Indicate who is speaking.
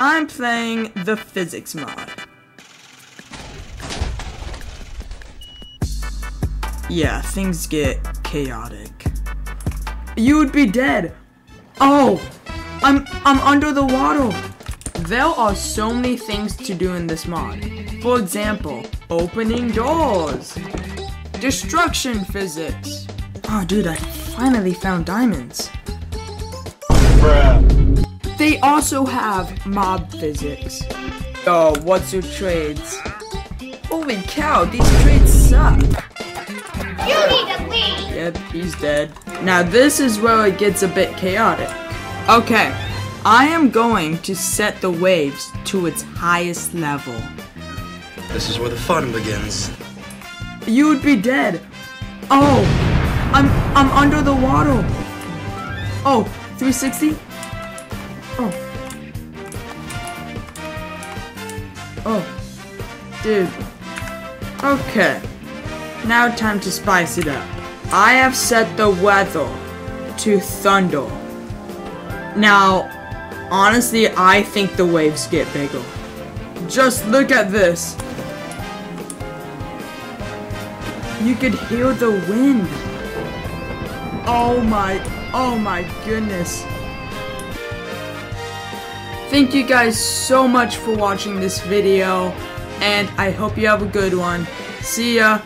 Speaker 1: I'm playing the physics mod. Yeah, things get chaotic. You would be dead. Oh, I'm I'm under the water. There are so many things to do in this mod. For example, opening doors, destruction physics. Oh, dude, I finally found diamonds. They also have mob physics. Oh, what's your trades? Holy cow, these trades suck.
Speaker 2: You need to leave.
Speaker 1: Yep, he's dead. Now this is where it gets a bit chaotic. Okay, I am going to set the waves to its highest level.
Speaker 3: This is where the fun begins.
Speaker 1: You would be dead. Oh, I'm I'm under the water. Oh, 360? Oh. Oh. Dude. Okay. Now time to spice it up. I have set the weather to thunder. Now, honestly, I think the waves get bigger. Just look at this. You could hear the wind. Oh my, oh my goodness. Thank you guys so much for watching this video, and I hope you have a good one. See ya.